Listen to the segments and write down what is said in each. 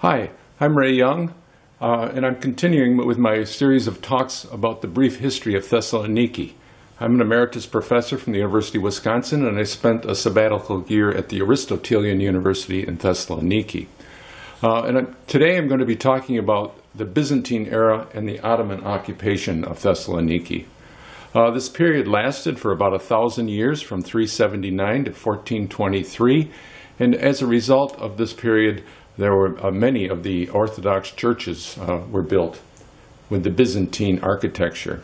Hi, I'm Ray Young, uh, and I'm continuing with my series of talks about the brief history of Thessaloniki. I'm an emeritus professor from the University of Wisconsin, and I spent a sabbatical year at the Aristotelian University in Thessaloniki. Uh, and I'm, today I'm going to be talking about the Byzantine era and the Ottoman occupation of Thessaloniki. Uh, this period lasted for about a thousand years, from 379 to 1423, and as a result of this period, there were uh, many of the Orthodox churches uh, were built with the Byzantine architecture.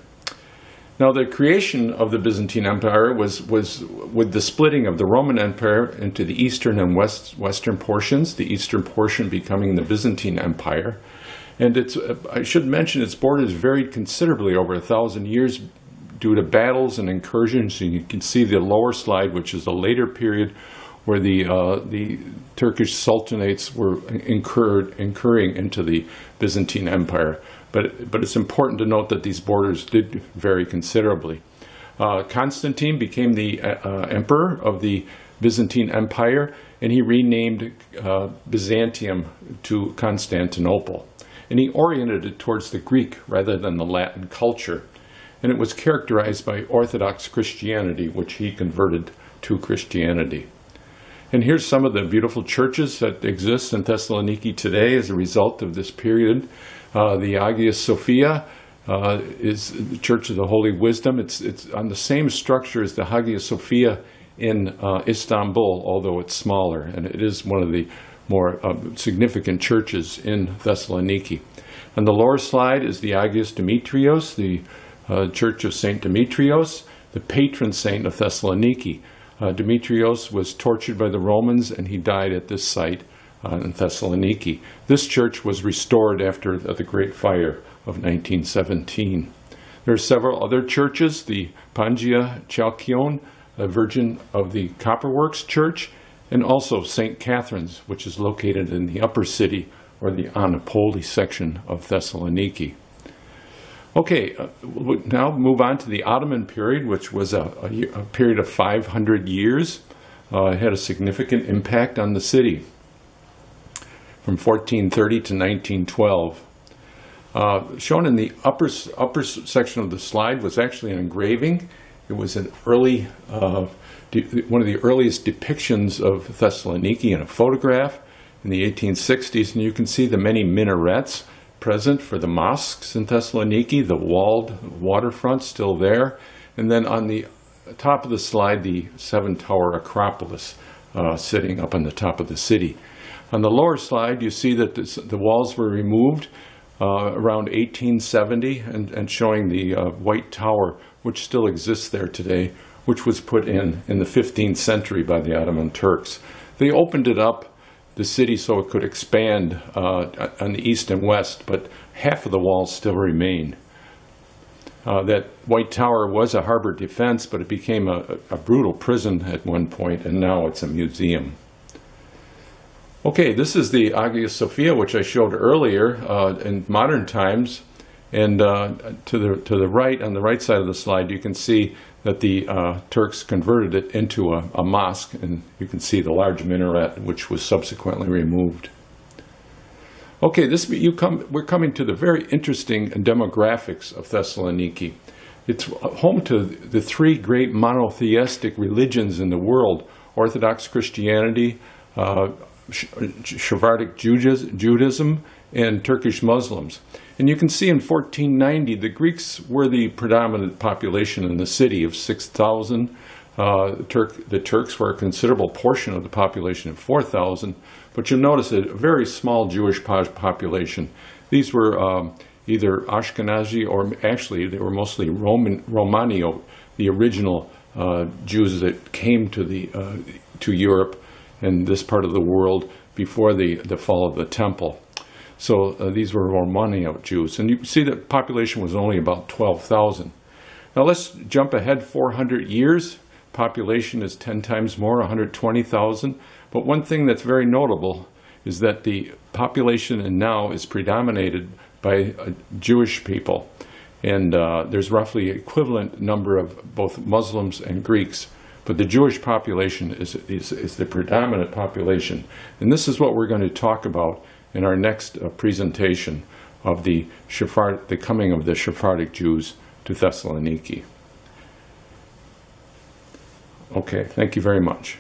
Now, the creation of the Byzantine Empire was, was with the splitting of the Roman Empire into the eastern and west, western portions, the eastern portion becoming the Byzantine Empire. And it's, I should mention its borders varied considerably over a thousand years due to battles and incursions. And you can see the lower slide, which is a later period where the uh, the Turkish sultanates were incurred incurring into the Byzantine Empire. But but it's important to note that these borders did vary considerably. Uh, Constantine became the uh, uh emperor of the Byzantine Empire, and he renamed uh, Byzantium to Constantinople. And he oriented it towards the Greek rather than the Latin culture. And it was characterized by Orthodox Christianity, which he converted to Christianity. And here's some of the beautiful churches that exist in Thessaloniki today as a result of this period. Uh, the Agia Sophia uh, is the Church of the Holy Wisdom. It's, it's on the same structure as the Hagia Sophia in uh, Istanbul, although it's smaller, and it is one of the more uh, significant churches in Thessaloniki. On the lower slide is the Agios Demetrios, the uh, Church of St. Demetrios, the patron saint of Thessaloniki. Uh, Demetrios was tortured by the Romans and he died at this site uh, in Thessaloniki. This church was restored after the Great Fire of 1917. There are several other churches, the Panagia Chalkeon, Virgin of the Copperworks Church, and also St. Catherine's, which is located in the upper city or the Ano Poli section of Thessaloniki. Okay, uh, now move on to the Ottoman period, which was a, a, a period of 500 years. Uh, it had a significant impact on the city from 1430 to 1912. Uh, shown in the upper, upper section of the slide was actually an engraving. It was an early, uh, one of the earliest depictions of Thessaloniki in a photograph in the 1860s, and you can see the many minarets present for the mosques in Thessaloniki, the walled waterfront still there. And then on the top of the slide, the seven tower Acropolis uh, sitting up on the top of the city. On the lower slide, you see that this, the walls were removed uh, around 1870 and, and showing the uh, White Tower, which still exists there today, which was put in in the 15th century by the Ottoman Turks. They opened it up the city so it could expand uh, on the east and west, but half of the walls still remain. Uh, that White Tower was a harbor defense, but it became a, a, brutal prison at one point, and now it's a museum. Okay, this is the Hagia Sophia, which I showed earlier uh, in modern times. And uh, to the to the right, on the right side of the slide, you can see that the uh, Turks converted it into a, a, mosque, and you can see the large minaret, which was subsequently removed. Okay, this you come. We're coming to the very interesting demographics of Thessaloniki. It's home to the three great monotheistic religions in the world: Orthodox Christianity, uh, Sephardic Judaism, and Turkish Muslims. And you can see in 1490, the Greeks were the predominant population in the city of 6,000. Uh, Turk, the Turks were a considerable portion of the population of 4,000, but you'll notice a very small Jewish population. These were um, either Ashkenazi or actually they were mostly Roman Romanio, the original uh, Jews that came to the uh, to Europe and this part of the world before the, the fall of the temple. So uh, these were Romaniote Jews. And you see the population was only about 12,000. Now let's jump ahead 400 years. Population is 10 times more, 120,000. But one thing that's very notable is that the population in now is predominated by uh, Jewish people. And uh, there's roughly equivalent number of both Muslims and Greeks. But the Jewish population is, is, is the predominant population. And this is what we're going to talk about in our next uh, presentation of the, Sephardic, the coming of the Sephardic Jews to Thessaloniki. Okay, thank you very much.